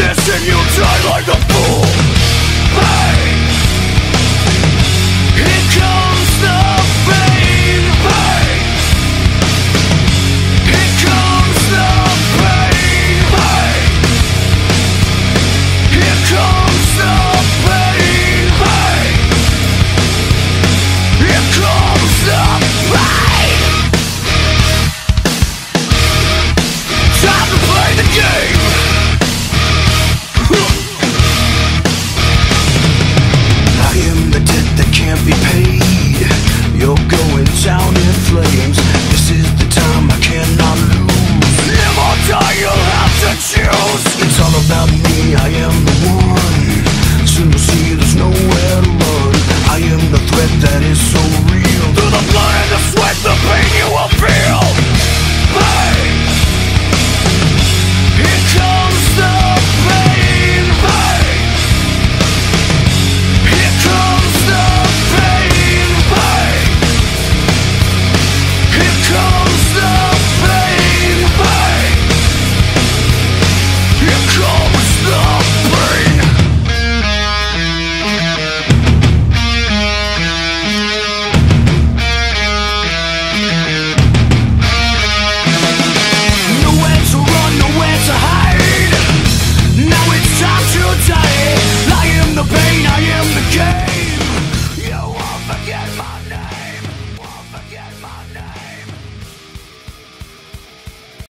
this and you die like a fool. Hey!